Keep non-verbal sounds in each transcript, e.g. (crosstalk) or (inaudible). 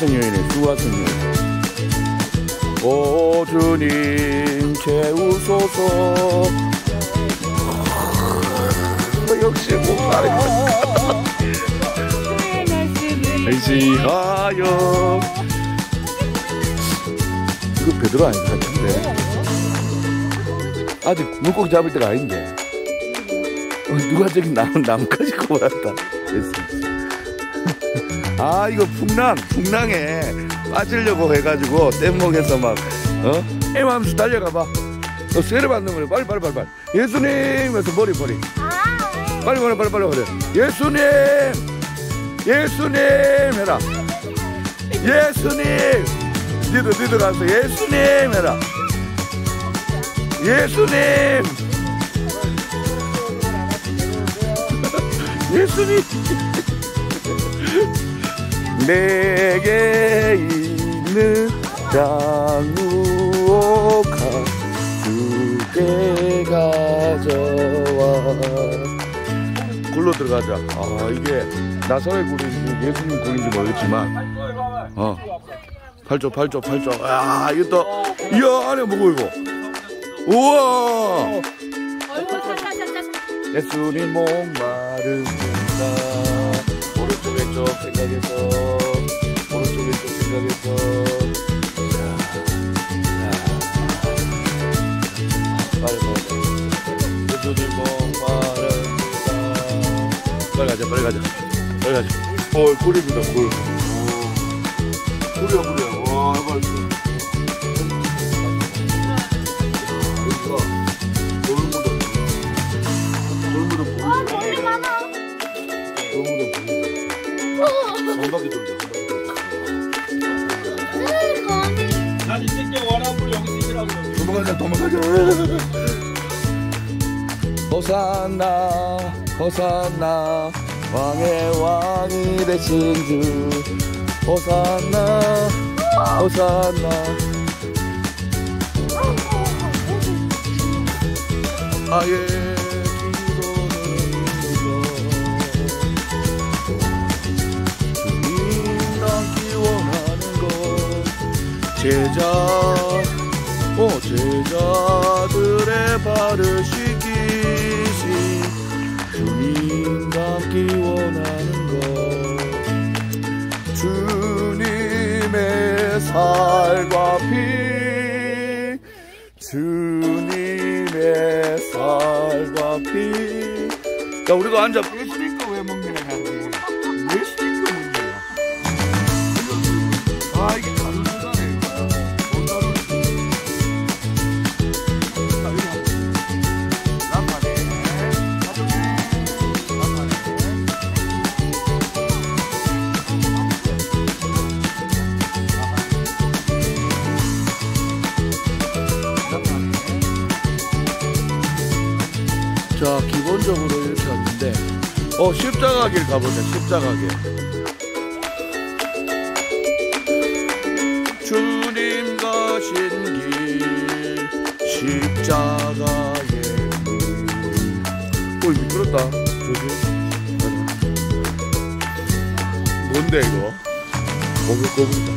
수화성녀이네, 수화성녀. 오, 주님, 채우소서. 어, 역시 목마르 의지하여. 이거 베드로 아닌 것 같은데. 아직 물고기 잡을 때가 아닌데. 어, 누가 저기 나무 나무까지 꼽았다 아 이거 풍랑 풍랑에 빠지려고 해가지고 뗏목에서 막 어? 애하면서 달려가봐. 너 세례 받는 거네 빨리 빨리 빨리 빨리. 예수님! 해서 머리 아, 빨리 빨리 빨리 빨리 빨리 예수님! 예수님 해라. 예수님! 니들 니들 가서 예수님 해라. 예수님! (laughs) 예수님 내게 있는 장우옥아 주께 가져와 굴로 들어가자. 아 이게 나사렛 굴인지 예수님 굴인지 모르겠지만, 어 팔조 팔조 팔조. 아 이거 또 이야 안에 뭐고 이거? 우와 예수님 목마른 다. 왼쪽 생각해서 오른쪽 왼쪽 생각해서. 빨리. 빨리 가자, 빨리 가자, 빨리 가자. 어, 꿀입니다, 꿀. 오, 꿀이야, 꿀이야. 와, 빨리. 여기 찍으라고 그러고. 도망가자, 도망가자. 호산나, 호산나, 왕의 왕이 되신 주. 호산나, 호산나. 아예 제자 오 제자들의 발을 씻기시 주님 닮기 원하는 것 주님의 살과 피 주님의 살과 피. 자, 우리도 앉아. 쪽으로 이렇게 왔는데 어 십자가 길 가보자 십자가 길. 주님 가신 길 십자가의 길 어, 미끄럽다. 조심. 뭔데 이거? 꼬불꼬불다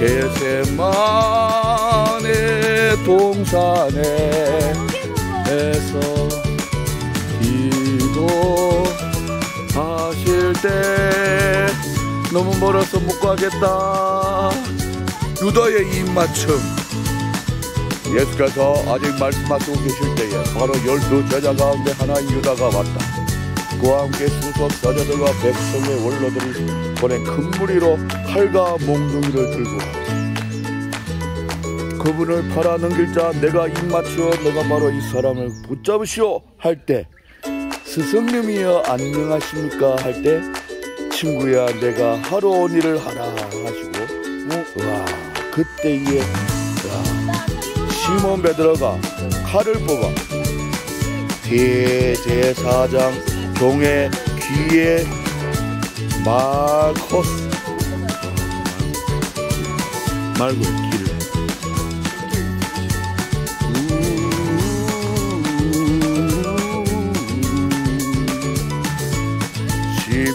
개세만의 동산에 어, 어, 어. 에서 기도하실 때 너무 멀어서 못 가겠다. 유다의 입맞춤 예수께서 아직 말씀하시고 계실 때에 바로 열두 제자 가운데 하나인 유다가 왔다. 그와 함께 수석 사자들과 백성의 원로들이 보낸 큰 무리로 칼과 몽둥이를 들고 그분을 팔아 넘길 자 내가 입 맞추어 너가 바로 이 사람을 붙잡으시오 할 때 스승님이여 안녕하십니까 할 때 친구야 내가 하러 온 일을 하라 하시고 와 그때에 야, 시몬 베드로가 칼을 뽑아 대제사장 종의 귀에 말코스 말고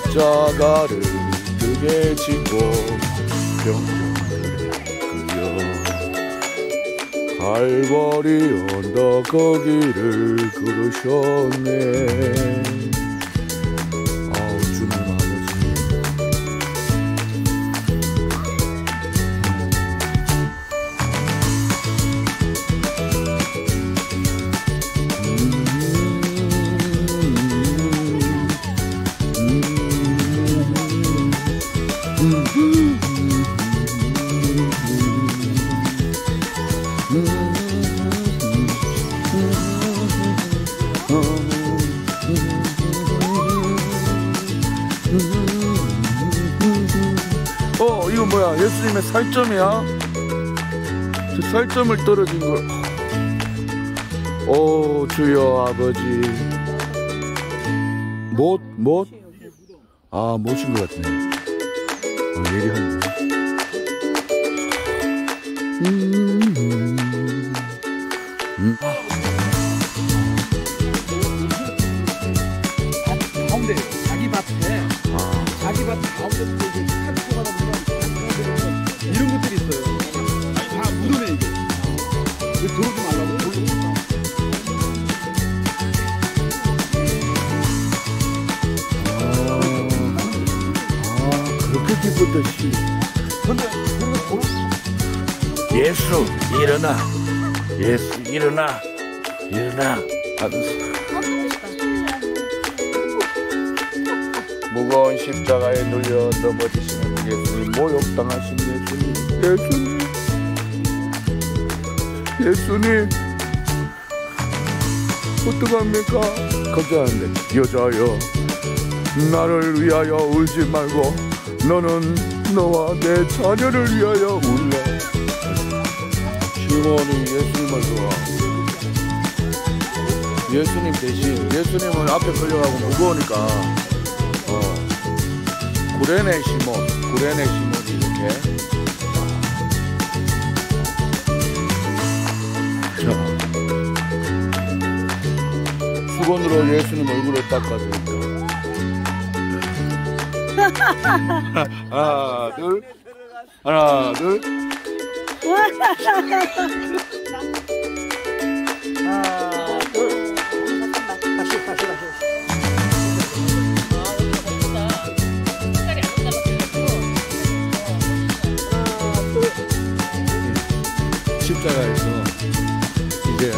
십자가를 크게 지고 병정을 그려 갈보리 언덕 거기를 걸으셨네 이거 뭐야 예수님의 살점이야 저 살점을 떨어진 걸 오, 주여 아버지. 못, 못? 아, 못인 것 같네. 어, 예리한데. 음, 음. 가 근데 돈 예수, 일어나. 예수, 일어나. 일어나. 하면서. 무거운 십자가에 눌려 넘어지시는 예수님, 모욕당하신 예수님, 예수님, 예수님, 어떡합니까? 걱정하는데, 여자여, 나를 위하여 울지 말고, 너는 너와 내 자녀를 위하여 울라. 시몬이 예수님을 도와. 예수님 대신, 예수님은 앞에 걸려가고 무거우니까, 어, 구레네 시몬, 구레네 시몬이 이렇게. 자, 수건으로 예수님 얼굴을 닦아주니까. 하나, 둘, 하나, 둘. 십자가에서 이제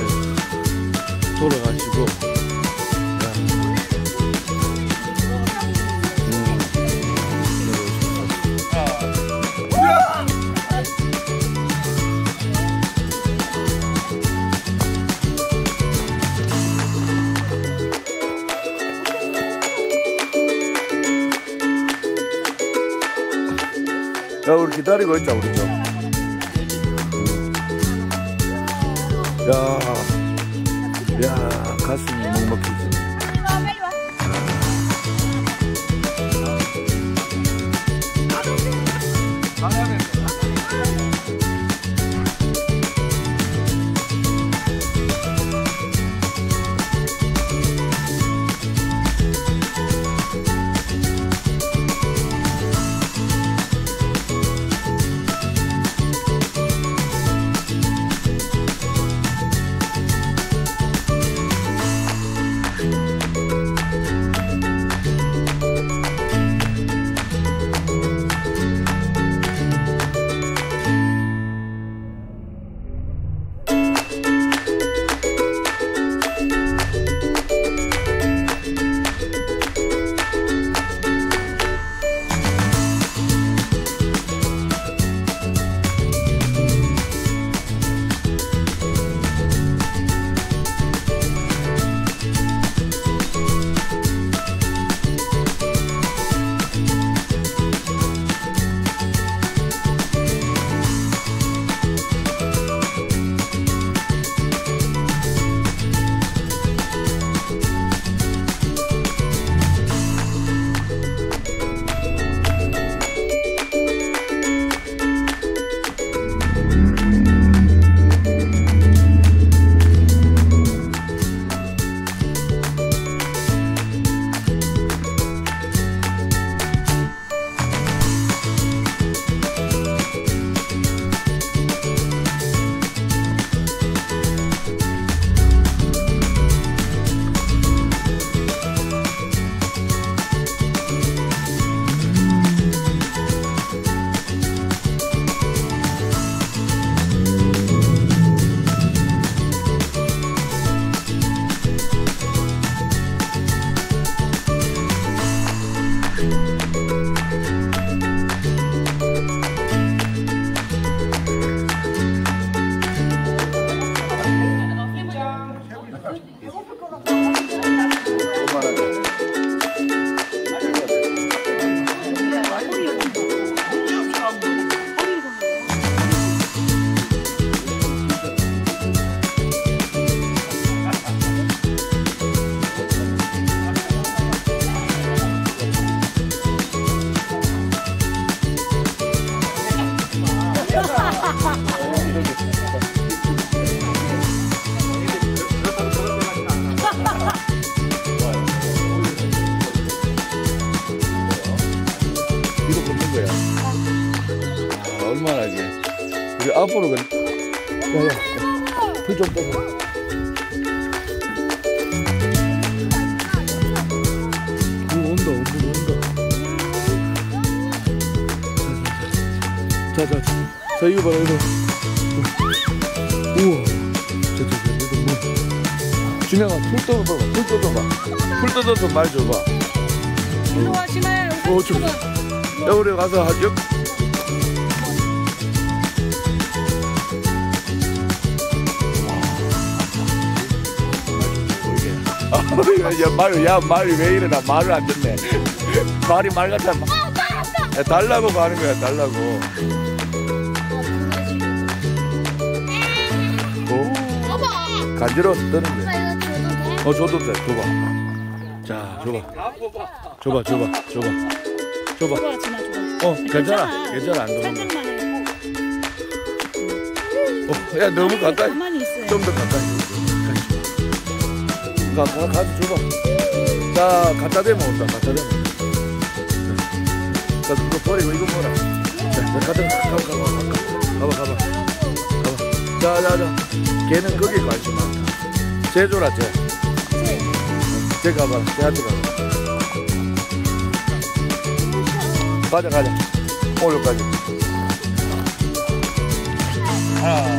돌아가시고 야 우리 기다리고 있자 우리 좀. 야, 야 가슴이 먹먹해지. 우리 앞으로 그, 야, 야, 야. 불좀 빼고. 물 온다, 물 온다. 자, 자, 자. 자, 이거 봐라, 이거. 우와. 저, 저, 저, 이거 뭐. 준영아, 풀 뜯어봐, 풀 뜯어봐. 풀 뜯어서 말 줘봐. 일로 와, 신아야. 여기 어, 좀. 야, 우리 가서 한, 역. 야, 말, 야, 말이 왜 이래? 나 말을 안 듣네. (laughs) 말이 말 같아. 야, 달라고 가는 거야, 달라고. 오, 봐봐. 간지러워서 뜨는 거야. 오빠 이거 줘도 돼? 어, 줘도 돼, 줘봐. 자, 줘봐. 줘봐, 줘봐, 줘봐. 줘봐. 진아. 어, 괜찮아. 괜찮아, 안 도는 거. 살짝만 해. 어, 야, 너무 가까이. 가만히 있어요. 좀 더 가까이. 가, 가, 가서 줘봐. 자, 갖다 대면 온다, 갖다 대면. 자, 그거 버리고 이거 뭐라. 자, 자, 갖다 대. 가봐, 가봐, 가봐, 가봐, 가봐. 가봐. 자, 자, 자. 걔는 거기에 관심 많다. 쟤 줘라, 쟤. 쟤 가봐라, 쟤한테 가봐. 가자, 가자. 올려까지. 하나,